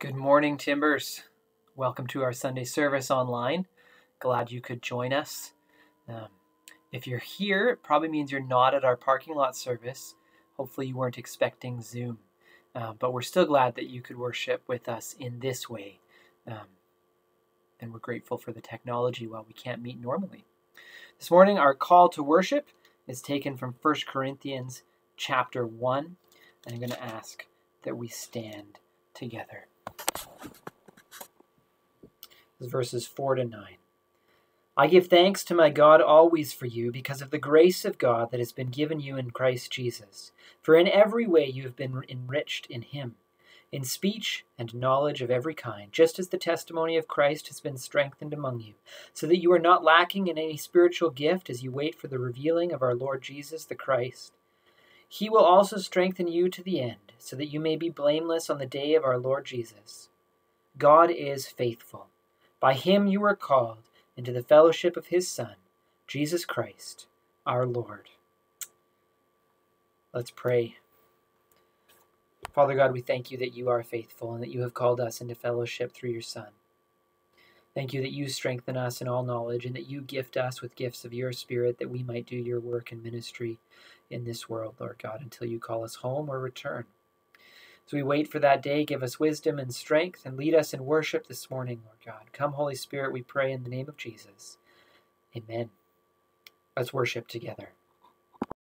Good morning, Timbers. Welcome to our Sunday service online. Glad you could join us. Um, if you're here, it probably means you're not at our parking lot service. Hopefully, you weren't expecting Zoom. Uh, but we're still glad that you could worship with us in this way. Um, and we're grateful for the technology while we can't meet normally. This morning, our call to worship is taken from 1 Corinthians chapter 1. And I'm going to ask that we stand together. Verses 4 to 9. I give thanks to my God always for you because of the grace of God that has been given you in Christ Jesus. For in every way you have been enriched in him, in speech and knowledge of every kind, just as the testimony of Christ has been strengthened among you, so that you are not lacking in any spiritual gift as you wait for the revealing of our Lord Jesus the Christ. He will also strengthen you to the end, so that you may be blameless on the day of our Lord Jesus. God is faithful. By him you were called into the fellowship of his Son, Jesus Christ, our Lord. Let's pray. Father God, we thank you that you are faithful and that you have called us into fellowship through your Son. Thank you that you strengthen us in all knowledge and that you gift us with gifts of your Spirit that we might do your work and ministry in this world, Lord God, until you call us home or return. As we wait for that day, give us wisdom and strength and lead us in worship this morning, Lord God. Come, Holy Spirit, we pray in the name of Jesus. Amen. Let's worship together.